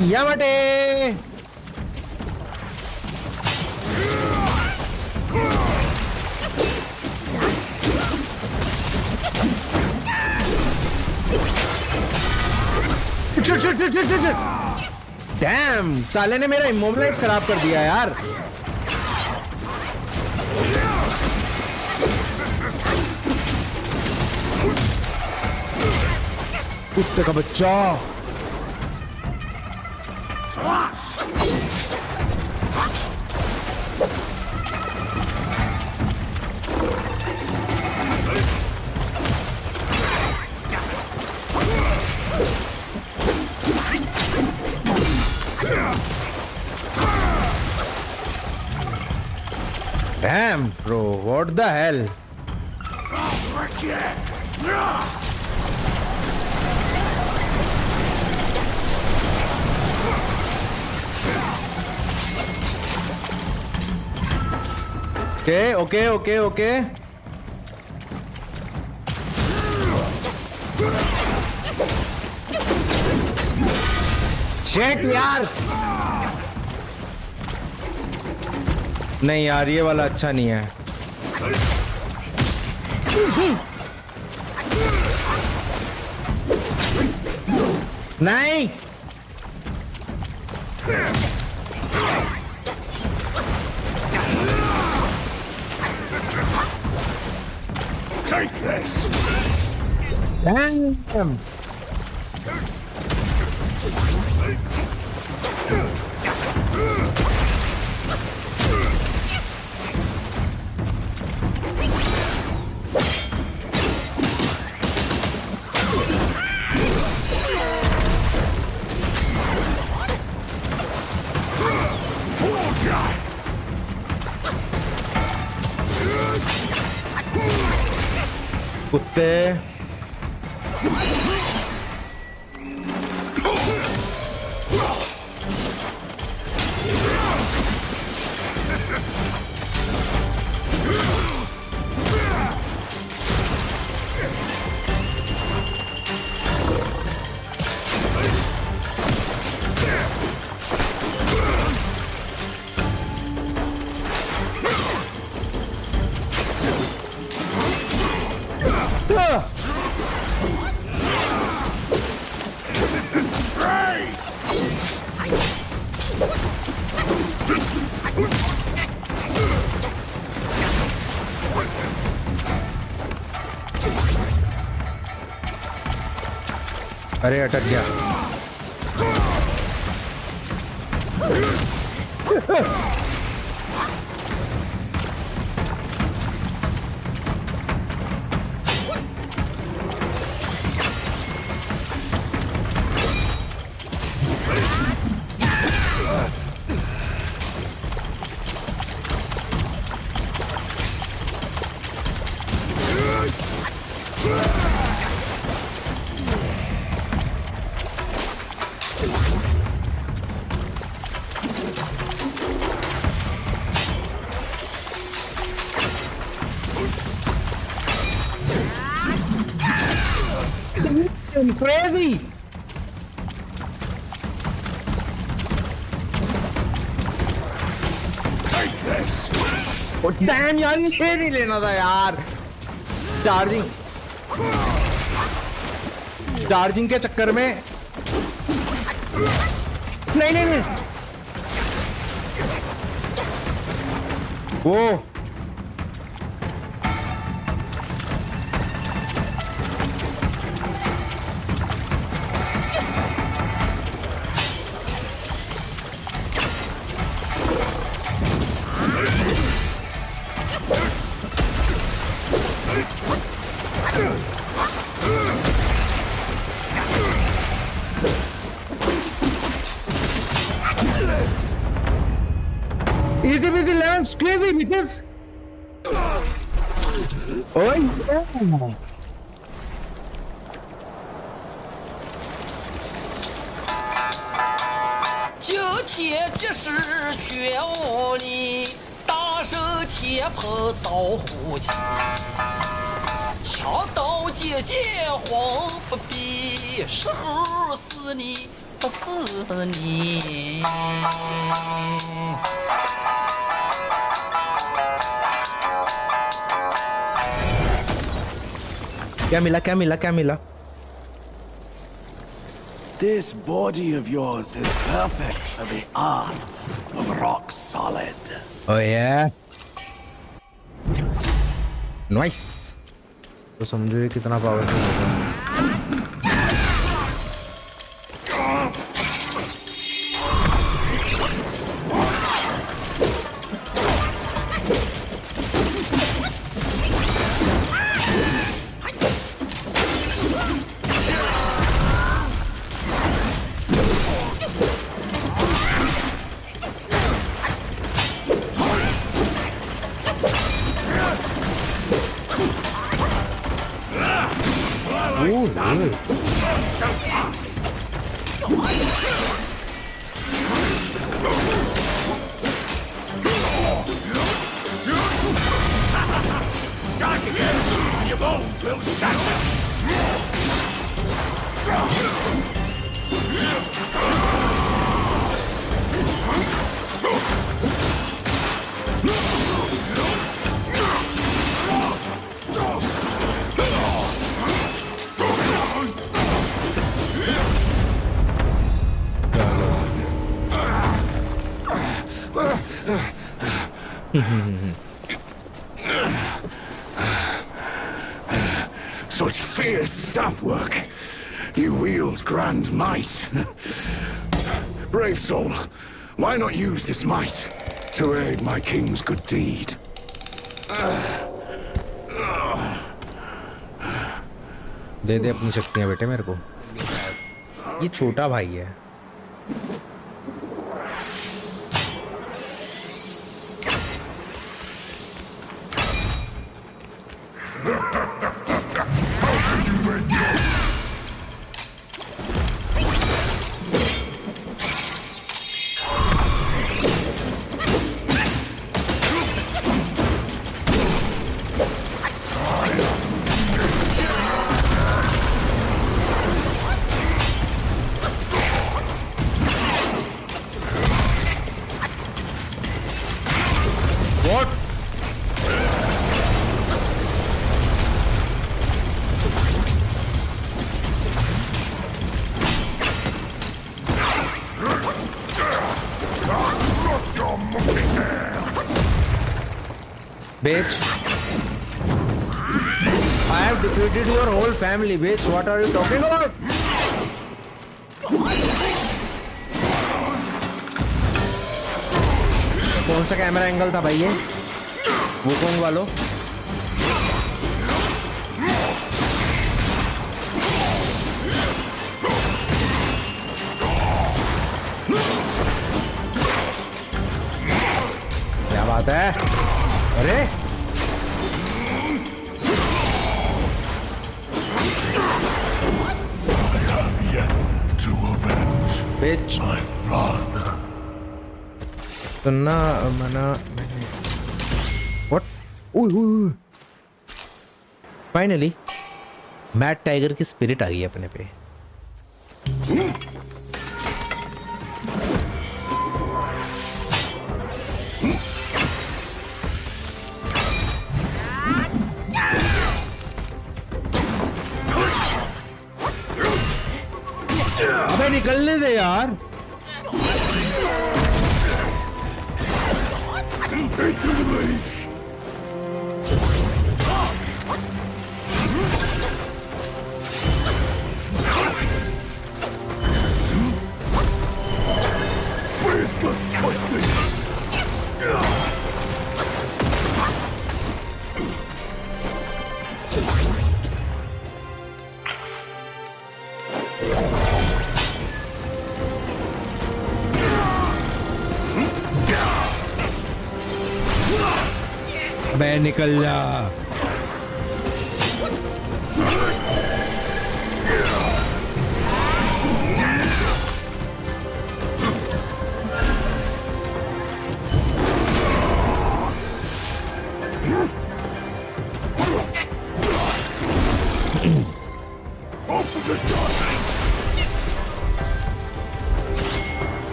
Yamate! Dam साले ने मेरा इमोबलाइज खराब कर दिया यार कुत्ते का बच्चा Damn, bro, what the hell? Okay okay okay okay check यार नहीं यार ये वाला अच्छा नहीं है। नहीं। Take this! Damn. there. अरे अटक गया। Crazy. Take this! डैम यार, ये नहीं लेना था यार. चार्जिंग चार्जिंग के चक्कर में. नहीं नहीं नहीं. वो scarybecuse 今天即时全无你大声天蓬遭虎吸强盗姐姐红不比时候是你不是你。क्या मिला क्या मिला क्या मिला This body of yours is perfect for the art of rock solid. Oh yeah. Nice. तो समझो ये कितना पावरफुल होगा Strike again, and your bones will shatter. work. You wield grand might. Brave soul, why not use this might to aid my king's good deed? दे दे अपनी शक्तियां बेटे मेरे को ये छोटा भाई है Bitch. I have defeated your whole family, bitch. What are you talking about? कौन सा कैमरा एंगल था भाई ये वो कौन वालो क्या बात है अरे bitch. My father. सुनना मना मैंने व्हाट ओए फाइनली मैट टाइगर की स्पिरिट आ गई अपने पे. निकलने दे यार Into the leaves. निकल जा uh,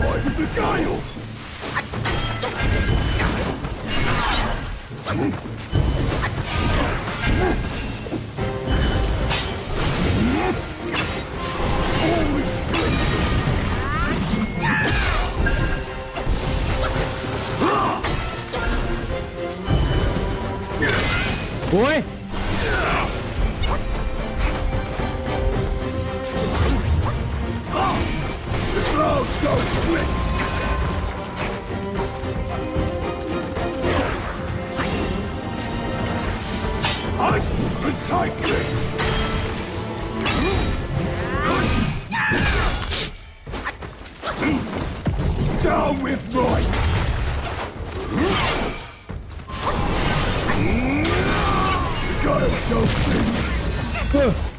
Why did the guy? Hadi. Huh.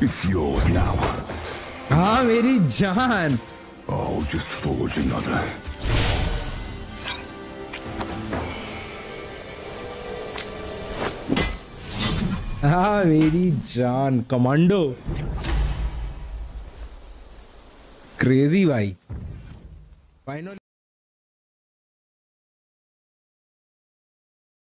It's yours now. हाँ मेरी जान I'll just forge another. हाँ मेरी जान कमांडो क्रेजी भाई फाइनल